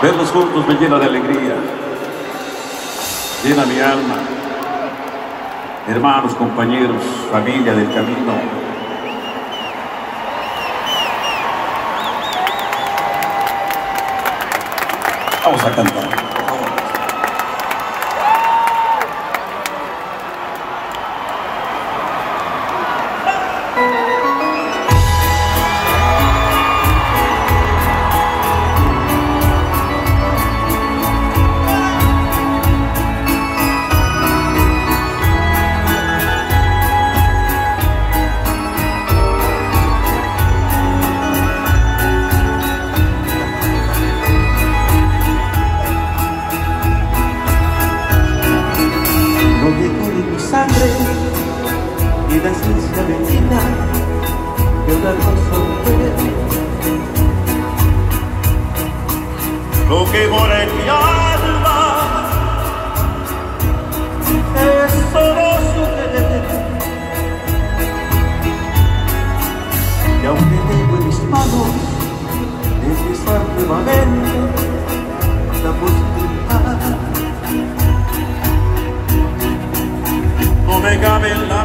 Verlos juntos me llena de alegría, llena mi alma. Hermanos, compañeros, familia del camino. Vamos a cantar. sangre y la esencia bendita de una hermosa mujer. Lo que mora en mi alma es solo su querer. Y aún tengo en mis manos de empezar nuevamente come camellare